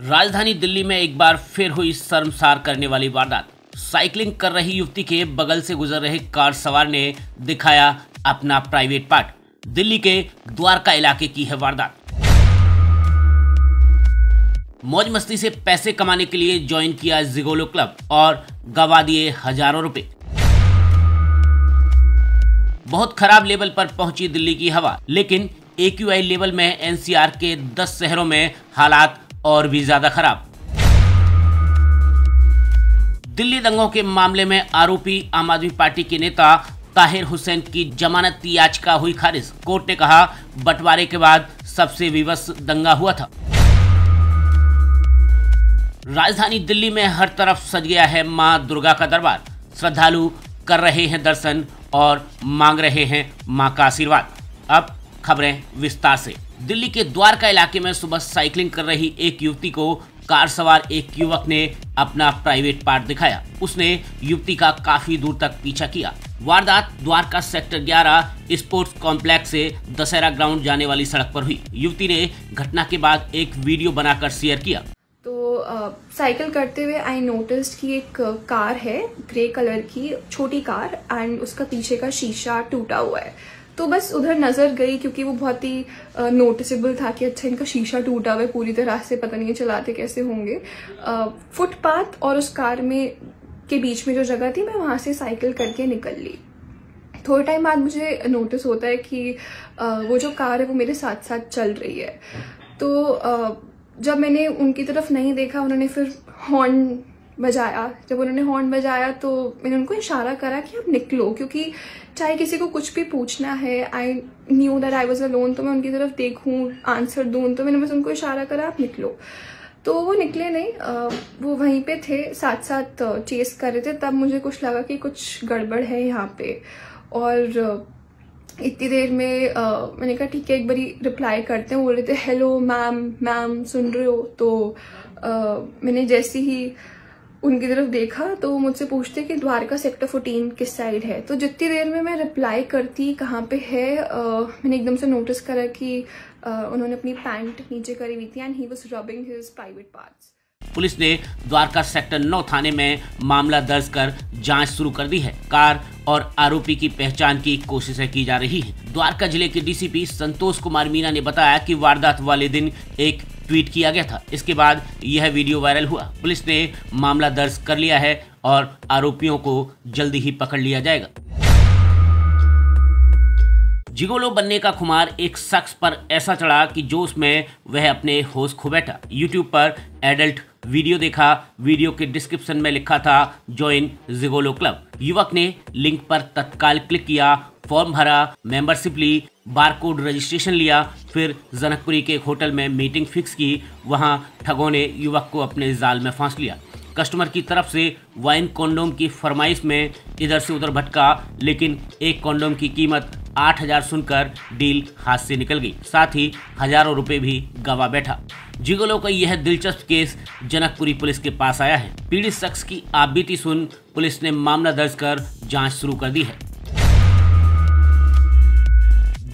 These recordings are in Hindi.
राजधानी दिल्ली में एक बार फिर हुई शर्मसार करने वाली वारदात। साइकिलिंग कर रही युवती के बगल से गुजर रहे कार सवार ने दिखाया अपना प्राइवेट पार्ट। दिल्ली के द्वारका इलाके की है वारदात। मौज मस्ती से पैसे कमाने के लिए ज्वाइन किया जिगोलो क्लब और गवा दिए हज़ारों रुपए। बहुत खराब लेवल पर पहुँची दिल्ली की हवा, लेकिन ए लेवल में एनसीआर के 10 शहरों में हालात और भी ज़्यादा खराब। दिल्ली दंगों के मामले में आरोपी आम आदमी पार्टी के नेता ताहिर हुसैन की जमानत याचिका हुई खारिज। कोर्ट ने कहा, बंटवारे के बाद सबसे विवश दंगा हुआ था। राजधानी दिल्ली में हर तरफ़ सज गया है माँ दुर्गा का दरबार। श्रद्धालु कर रहे हैं दर्शन और मांग रहे हैं माँ का आशीर्वाद। अब खबरें विस्तार से। दिल्ली के द्वारका इलाके में सुबह साइकिलिंग कर रही एक युवती को कार सवार एक युवक ने अपना प्राइवेट पार्ट दिखाया। उसने युवती का काफ़ी दूर तक पीछा किया। वारदात द्वारका सेक्टर 11 स्पोर्ट्स कॉम्प्लेक्स से दशहरा ग्राउंड जाने वाली सड़क पर हुई। युवती ने घटना के बाद एक वीडियो बनाकर शेयर किया। साइकिल करते हुए आई नोटिस कि एक कार है ग्रे कलर की, छोटी कार एंड उसका पीछे का शीशा टूटा हुआ है। तो बस उधर नज़र गई क्योंकि वो बहुत ही नोटिसेबल था कि अच्छा इनका शीशा टूटा हुआ है, पूरी तरह से पता नहीं चलाते कैसे होंगे। फुटपाथ और उस कार में, के बीच में जो जगह थी, मैं वहाँ से साइकिल करके निकल ली। थोड़े टाइम बाद मुझे नोटिस होता है कि वो जो कार है, वो मेरे साथ साथ चल रही है। तो जब मैंने उनकी तरफ़ नहीं देखा, उन्होंने फिर हॉर्न बजाया। जब उन्होंने हॉर्न बजाया तो मैंने उनको इशारा करा कि आप निकलो, क्योंकि चाहे किसी को कुछ भी पूछना है I knew that I was alone तो मैं उनकी तरफ़ देखूँ आंसर दूँ तो मैंने बस उनको इशारा करा, आप निकलो। तो वो निकले नहीं वो वहीं पे थे साथ साथ चेस कर रहे थे। तब मुझे कुछ लगा कि कुछ गड़बड़ है यहाँ पे। और इतनी देर में आ, मैंने कहा ठीक है एक बारी रिप्लाई करते हैं. बोल रहे थे हेलो मैम मैम सुन रहे हो? तो आ, मैंने जैसे ही उनकी तरफ़ देखा तो वो मुझसे पूछते कि द्वारका सेक्टर फोर्टीन किस साइड है? तो जितनी देर में मैं रिप्लाई करती कहाँ पे है आ, मैंने एकदम से नोटिस करा कि आ, उन्होंने अपनी पैंट नीचे करी हुई थी and he was rubbing his private parts police ने द्वारका सेक्टर नौ थाने में मामला दर्ज कर जाँच शुरू कर दी है। कार और आरोपी की पहचान की कोशिशें की जा रही है। द्वारका ज़िले के डीसीपी संतोष कुमार मीना ने बताया कि वारदात वाले दिन एक ट्वीट किया गया था। इसके बाद यह वीडियो वायरल हुआ। पुलिस ने मामला दर्ज कर लिया है और आरोपियों को जल्दी ही पकड़ लिया जाएगा। जिगोलो बनने का खुमार एक शख्स पर ऐसा चढ़ा कि जो उसमें वह अपने होश खो बैठा। यूट्यूब पर एडल्ट वीडियो देखा, वीडियो के डिस्क्रिप्शन में लिखा था ज्वाइन जिगोलो क्लब युवक ने लिंक पर तत्काल क्लिक किया फॉर्म भरा मेंबरशिप ली बारकोड रजिस्ट्रेशन लिया, फिर जनकपुरी के होटल में मीटिंग फिक्स की, वहाँ ठगों ने युवक को अपने जाल में फांस लिया। कस्टमर की तरफ़ से वाइन कॉन्डोम की फरमाइश में इधर से उधर भटका, लेकिन एक कॉन्डोम की कीमत आठ हज़ार सुनकर डील हाथ से निकल गई। साथ ही हज़ारों रुपए भी गवा बैठा। जिगोलो का यह दिलचस्प केस जनकपुरी पुलिस के पास आया है। पीड़ित शख्स की आप सुन पुलिस ने मामला दर्ज कर जाँच शुरू कर दी है।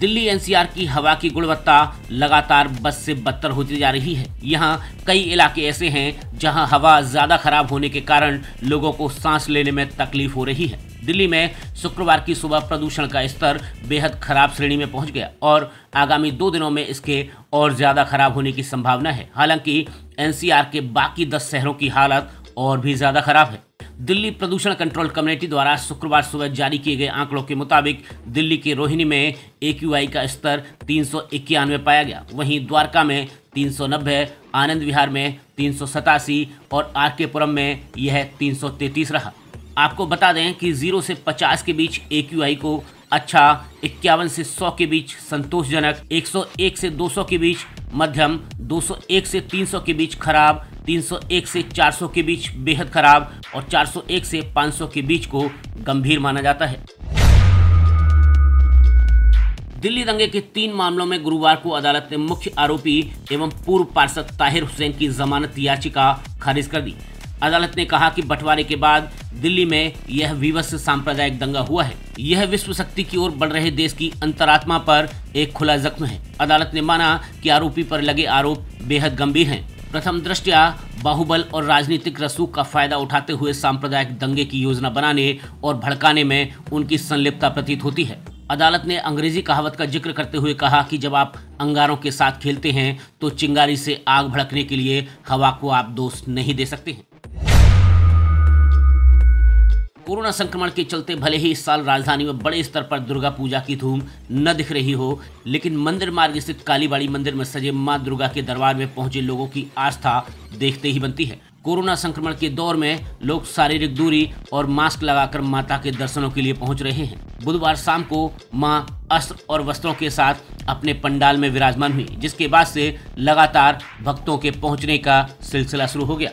दिल्ली एनसीआर की हवा की गुणवत्ता लगातार बस से बदतर होती जा रही है। यहाँ कई इलाके ऐसे हैं जहाँ हवा ज़्यादा खराब होने के कारण लोगों को सांस लेने में तकलीफ़ हो रही है। दिल्ली में शुक्रवार की सुबह प्रदूषण का स्तर बेहद खराब श्रेणी में पहुँच गया और आगामी दो दिनों में इसके और ज़्यादा खराब होने की संभावना है। हालाँकि एनसीआर के बाकी दस शहरों की हालत और भी ज़्यादा खराब है। दिल्ली प्रदूषण कंट्रोल कमेटी द्वारा शुक्रवार सुबह जारी किए गए आंकड़ों के मुताबिक दिल्ली के रोहिणी में एक्यूआई का स्तर तीन पाया गया। वहीं द्वारका में 390, आनंद विहार में तीन सौ सतासी और आर के पुरम में यह 333 रहा। आपको बता दें कि ज़ीरो से 50 के बीच ए को अच्छा इक्यावन से 100 के बीच संतोषजनक 101 से 200 के बीच मध्यम 201 से 300 के बीच खराब 301 से 400 के बीच बेहद खराब और 401 से 500 के बीच को गंभीर माना जाता है। दिल्ली दंगे के तीन मामलों में गुरुवार को अदालत ने मुख्य आरोपी एवं पूर्व पार्षद ताहिर हुसैन की जमानत याचिका खारिज कर दी। अदालत ने कहा कि बंटवारे के बाद दिल्ली में यह विवश सांप्रदायिक दंगा हुआ है। यह विश्व शक्ति की ओर बढ़ रहे देश की अंतरात्मा पर एक खुला जख्म है। अदालत ने माना कि आरोपी पर लगे आरोप बेहद गंभीर हैं। प्रथम दृष्टया बाहुबल और राजनीतिक रसूख का फ़ायदा उठाते हुए सांप्रदायिक दंगे की योजना बनाने और भड़काने में उनकी संलिप्तता प्रतीत होती है। अदालत ने अंग्रेज़ी कहावत का ज़िक्र करते हुए कहा कि जब आप अंगारों के साथ खेलते हैं तो चिंगारी से आग भड़कने के लिए हवा को आप दोष नहीं दे सकते हैं। कोरोना संक्रमण के चलते भले ही इस साल राजधानी में बड़े स्तर पर दुर्गा पूजा की धूम न दिख रही हो, लेकिन मंदिर मार्ग स्थित कालीबाड़ी मंदिर में सजे माँ दुर्गा के दरबार में पहुँचे लोगों की आस्था देखते ही बनती है। कोरोना संक्रमण के दौर में लोग शारीरिक दूरी और मास्क लगाकर माता के दर्शनों के लिए पहुँच रहे हैं। बुधवार शाम को माँ अस्त्र और वस्त्रों के साथ अपने पंडाल में विराजमान हुई, जिसके बाद से लगातार भक्तों के पहुँचने का सिलसिला शुरू हो गया।